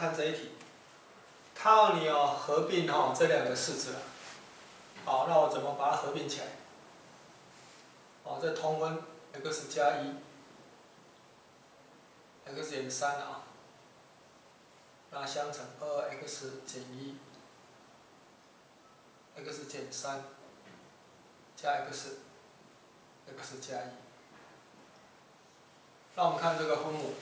看这一题，它要你哦合并哈这两个式子了。好，那我怎么把它合并起来？哦，这通分 x 加一，x 减三啊，那相乘二 x 减一，x 减三加 x，x 加一。那我们看这个分母，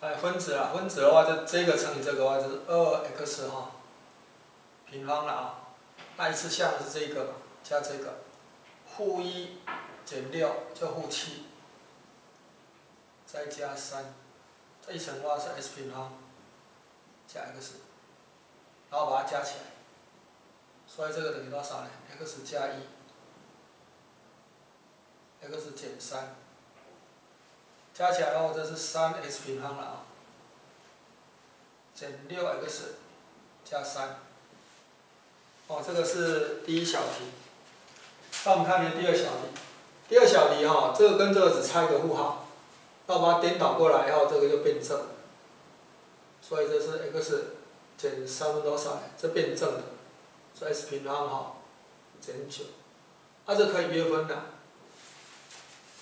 哎，分子啊，分子的话，这这个乘以这个的话就是二 x 哈平方了啊。那一次项是这个加这个，负一减六就负七，再加三，这一乘的话是 x 平方加 x，然后把它加起来，所以这个等于多少呢？x 加一，x 减三，加起来的话这是三 x 平方了啊，减六 x 加三。哦，这个是第一小题。那我们看一下第二小题。第二小题哈，这个跟这个只差一个负号，那我把它颠倒过来以后，这个就变正。所以这是 x 减三分多少？这变正的，所以 x 平方哈减九，啊，这可以约分的。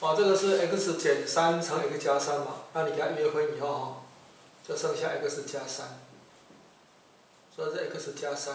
哦，这个是 x 减三乘 x 加三嘛，那你给它约分以后哈，就剩下 x 加三，所以这 x 加三。